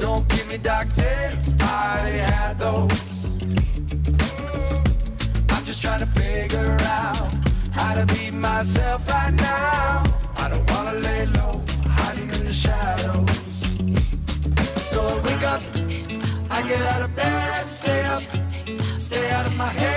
Don't give me dark days, I already had those. I'm just trying to figure out how to be myself right now. I don't wanna lay low, hiding in the shadows. So I wake up, I get out of bed, stay up, stay out of my head.